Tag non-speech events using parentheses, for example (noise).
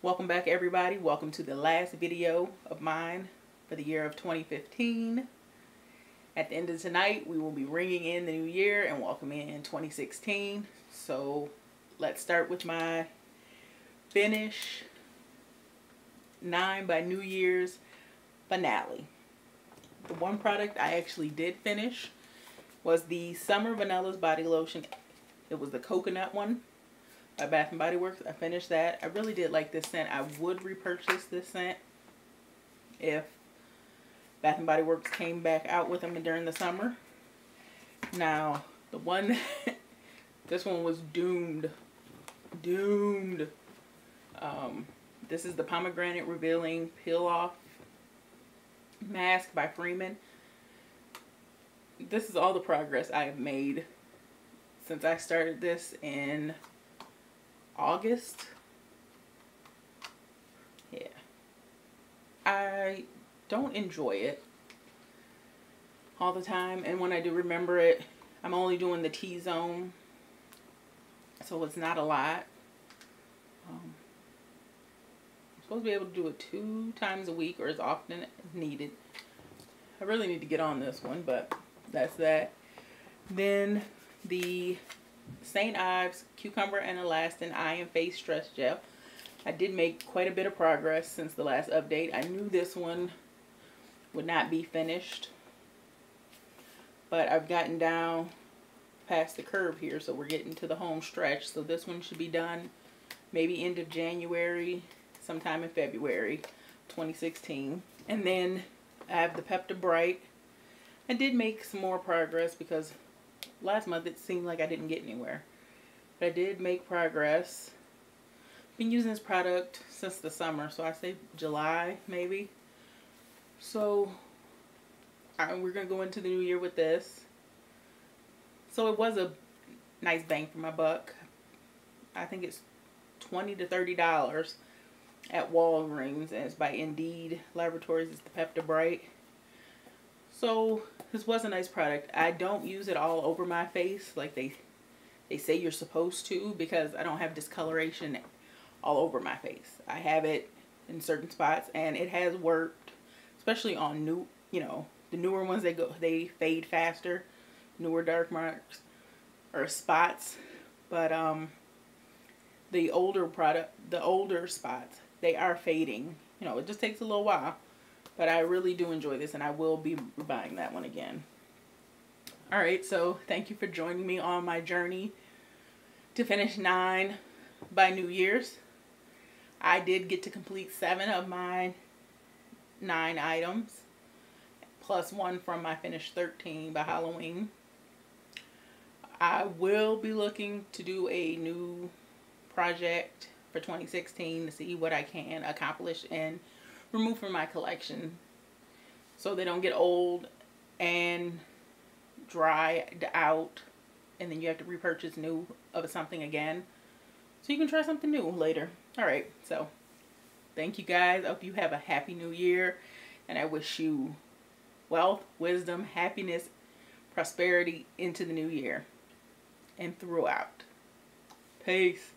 Welcome back everybody. Welcome to the last video of mine for the year of 2015. At the end of tonight, we will be ringing in the new year and welcoming in 2016. So let's start with my finish 9 by New Year's finale. The one product I actually did finish was the Summer Vanilla's Body Lotion. It was the coconut one by Bath & Body Works. I finished that. I really did like this scent. I would repurchase this scent if Bath & Body Works came back out with them during the summer. Now, the one, (laughs) this one was doomed. Doomed. Um, this is the Pomegranate Revealing Peel Off Mask by Freeman. This is all the progress I have made since I started this in August. Yeah. I don't enjoy it all the time. And when I do remember it, I'm only doing the T-zone. So it's not a lot. Um, I'm supposed to be able to do it two times a week or as often as needed. I really need to get on this one, but that's that. Then the St. Ives Cucumber and Elastin Eye and Face Stress Gel. I did make quite a bit of progress since the last update. I knew this one would not be finished. But I've gotten down past the curve here, so we're getting to the home stretch. So this one should be done maybe end of January, sometime in February 2016. And then I have the Pepta Bright. I did make some more progress because last month it seemed like I didn't get anywhere. But I did make progress. Been using this product since the summer, so I say July maybe. So I, we're going to go into the new year with this. So it was a nice bang for my buck. I think it's 20 to $30 at Walgreens and it's by Indeed Laboratories. It's the Pepta Bright. So this was a nice product. I don't use it all over my face like they they say you're supposed to because I don't have discoloration all over my face. I have it in certain spots and it has worked, especially on new, you know, the newer ones they go they fade faster, newer dark marks or spots, but um the older product, the older spots, they are fading. You know, it just takes a little while. But I really do enjoy this and I will be buying that one again. Alright, so thank you for joining me on my journey to finish nine by New Year's. I did get to complete seven of my nine items, plus one from my finished 13 by Halloween. I will be looking to do a new project for 2016 to see what I can accomplish and remove from my collection so they don't get old and dried out and then you have to repurchase new of something again. So you can try something new later. All right so thank you guys. I hope you have a happy new year and I wish you wealth wisdom happiness prosperity into the new year and throughout. Peace